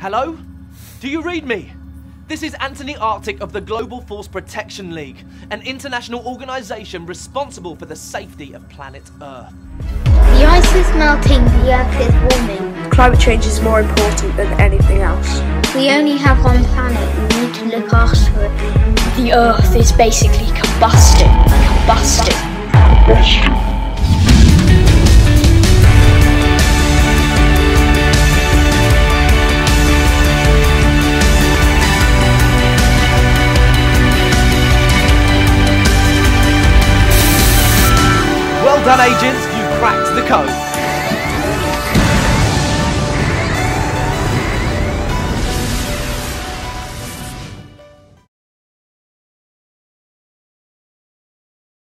Hello? Do you read me? This is Anthony Arctic of the Global Force Protection League, an international organisation responsible for the safety of planet Earth. The ice is melting, the earth is warming. Climate change is more important than anything else. We only have one planet, we need to look after it. The earth is basically combusting, combusting. Done, agents. You cracked the code.